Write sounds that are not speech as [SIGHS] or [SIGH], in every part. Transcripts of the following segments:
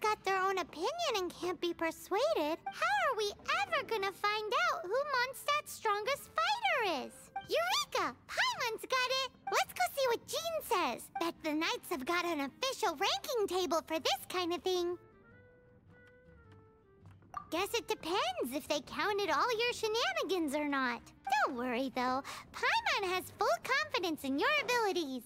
got their own opinion and can't be persuaded, how are we ever gonna find out who Mondstadt's strongest fighter is? Eureka! Paimon's got it! Let's go see what Jean says. Bet the Knights have got an official ranking table for this kind of thing. Guess it depends if they counted all your shenanigans or not. Don't worry, though. Paimon has full confidence in your abilities.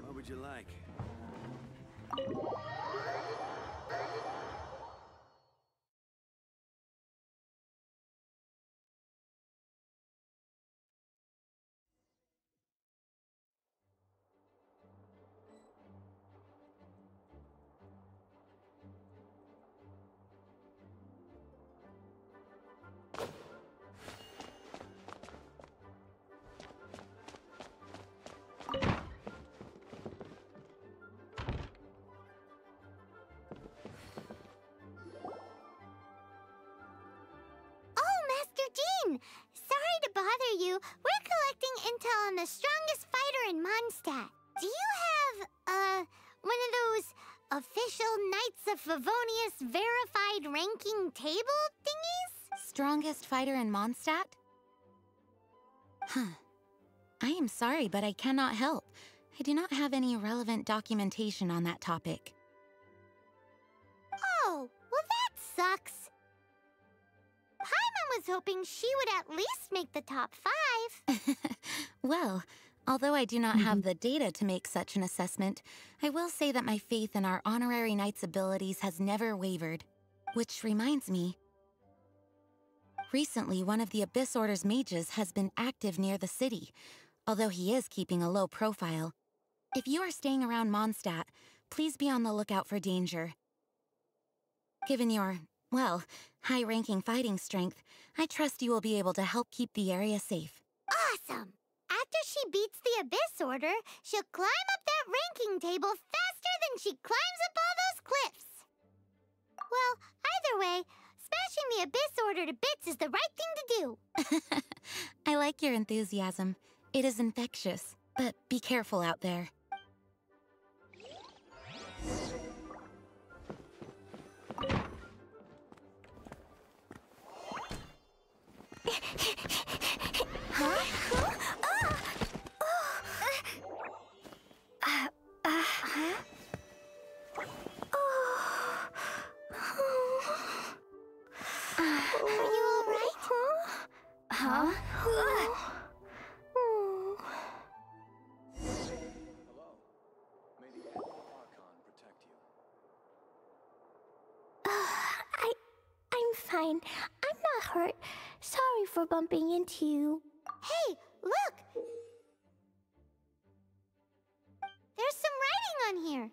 What would you like? Oh, Sorry to bother you. We're collecting intel on the strongest fighter in Mondstadt. Do you have, uh, one of those official Knights of Favonius verified ranking table thingies? Strongest fighter in Mondstadt? Huh. I am sorry, but I cannot help. I do not have any relevant documentation on that topic. Oh, well that sucks. Was hoping she would at least make the top five. [LAUGHS] well, although I do not have mm-hmm. the data to make such an assessment, I will say that my faith in our honorary knight's abilities has never wavered. Which reminds me. Recently, one of the Abyss Order's mages has been active near the city, although he is keeping a low profile. If you are staying around Mondstadt, please be on the lookout for danger. Given your, well, high-ranking fighting strength, I trust you will be able to help keep the area safe. Awesome! After she beats the Abyss Order, she'll climb up that ranking table faster than she climbs up all those cliffs. Well, either way, smashing the Abyss Order to bits is the right thing to do. [LAUGHS] I like your enthusiasm. It is infectious, but be careful out there. Huh? I, I'm fine. I'm not hurt. Sorry for bumping into you. Hey, look! There's some writing on here.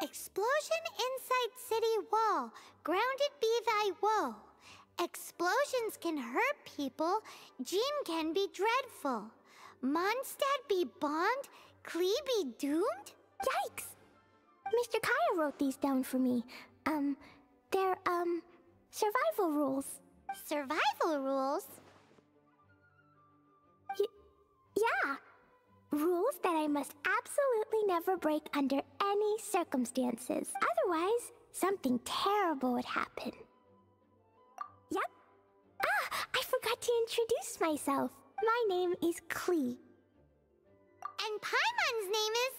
Explosion inside city wall. Grounded be thy woe. Explosions can hurt people. Jean can be dreadful. Mondstadt be bombed. Klee be doomed? Yikes! Mr. Kaeya wrote these down for me. Um, they're, um, survival rules. Survival rules? Yeah. Rules that I must absolutely never break under any circumstances. Otherwise, something terrible would happen. To introduce myself. My name is Klee. And Paimon's name is.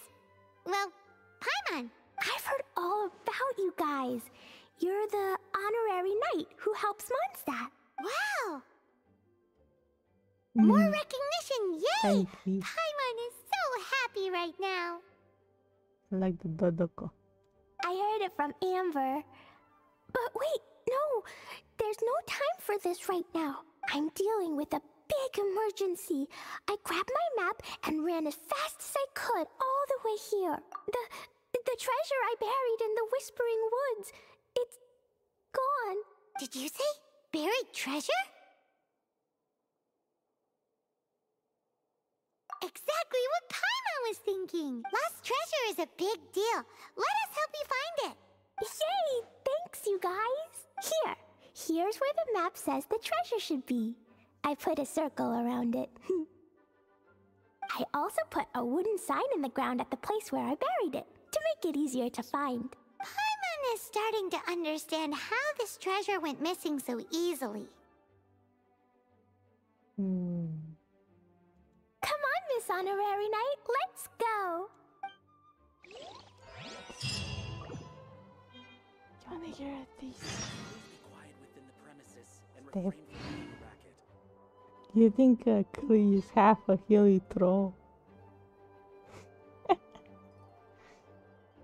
Well, Paimon. I've heard all about you guys. You're the honorary knight who helps Mondstadt. Wow! Hmm. More recognition, yay! Thank. Paimon is so happy right now. Like the Dodoco. I heard it from Amber. But wait, no, there's no time for this right now. I'm dealing with a big emergency. I grabbed my map and ran as fast as I could all the way here. The the treasure I buried in the Whispering Woods. It's gone. Did you say buried treasure? Exactly what Paimon was thinking. Lost treasure is a big deal. Let us help you find it. Yay! Thanks, you guys. Here, here's where the map says the treasure should be. I put a circle around it. [LAUGHS] I also put a wooden sign in the ground at the place where I buried it to make it easier to find. Paimon is starting to understand how this treasure went missing so easily. Hmm. Come on, Miss Honorary Knight, let's go. You wanna hear these? Racket. You think uh, Klee is half a hilly troll? [LAUGHS]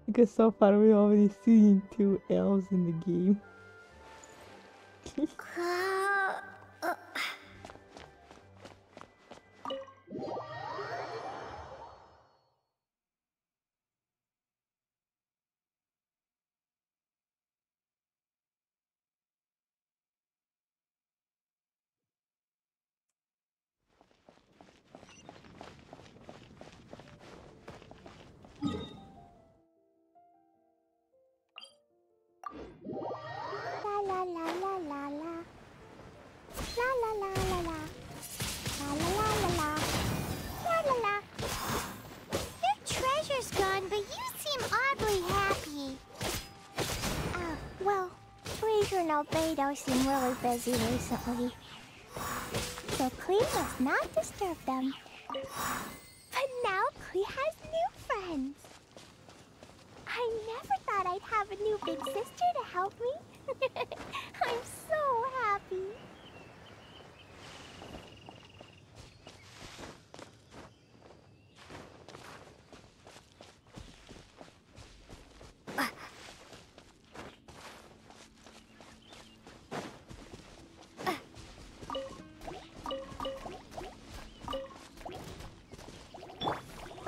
because so far we've already seen two elves in the game. And Albedo seem uh, really busy recently. So Klee must not disturb them. But now Klee has new friends. I never thought I'd have a new big sister to help me. [LAUGHS] I'm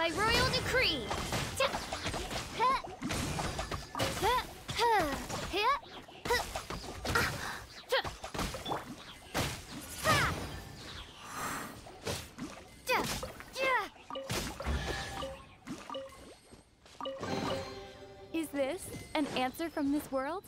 By royal decree. Is this an answer from this world?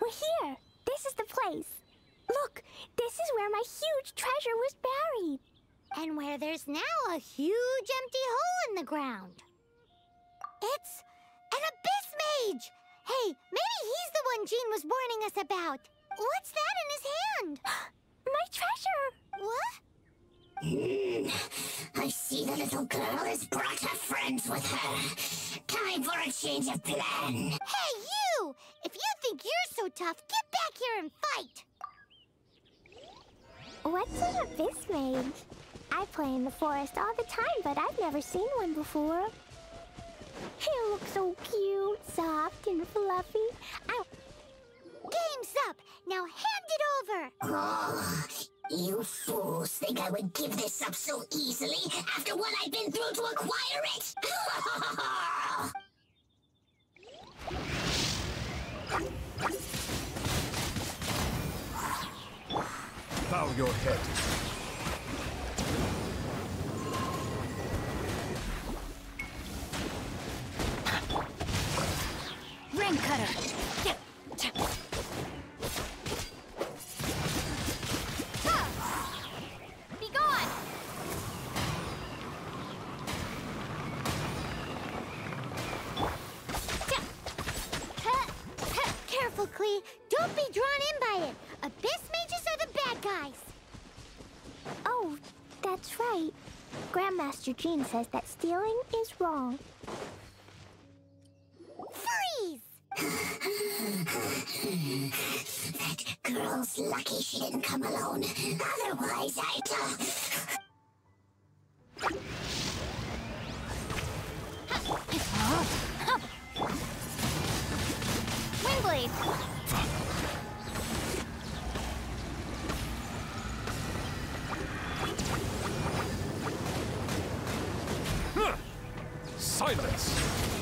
We're here. This is the place. Look, this is where my huge treasure was buried. And where there's now a huge empty hole in the ground. It's an abyss mage! Hey, maybe he's the one Jean was warning us about. What's that in his hand? [GASPS] My treasure. What? Hmm. I see the little girl has brought her friends with her. Time for a change of plan. Hey, you! If you think you're so tough, get back here and fight! What's an abyss mage? I play in the forest all the time, but I've never seen one before. He looks so cute, soft, and fluffy. I... Game's up! Now hand it over! Oh, you fools think I would give this up so easily after what I've been through to acquire it? Bow your head. Right. Grandmaster Jean says that stealing is wrong. Freeze! [LAUGHS] that girl's lucky she didn't come alone. Otherwise, I'd. Uh... Silence!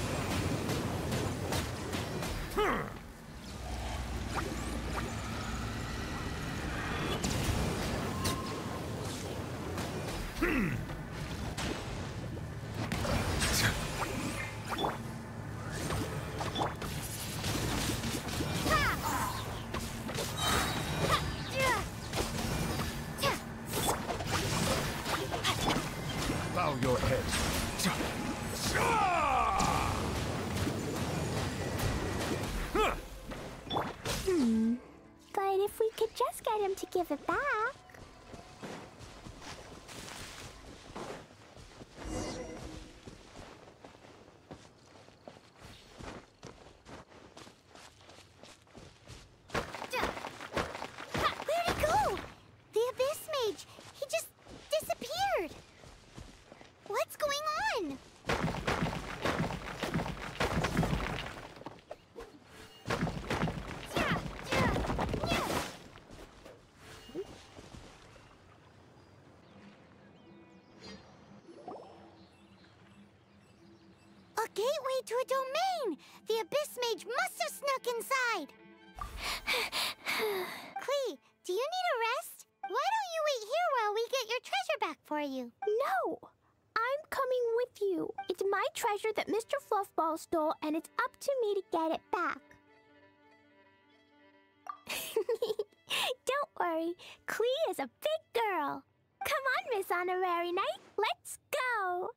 Give it back. Where'd he go? The Abyss Mage. He just disappeared. What's going on? Yeah, yeah, yeah. A gateway to a domain! The Abyss Mage must have snuck inside! [SIGHS] Klee, do you need a rest? Why don't you wait here while we get your treasure back for you? No! I'm coming with you. It's my treasure that Mr. Fluffball stole, and it's up to me to get it back. [LAUGHS] Don't worry, Klee is a big girl. Come on, Miss Honorary Knight, let's go!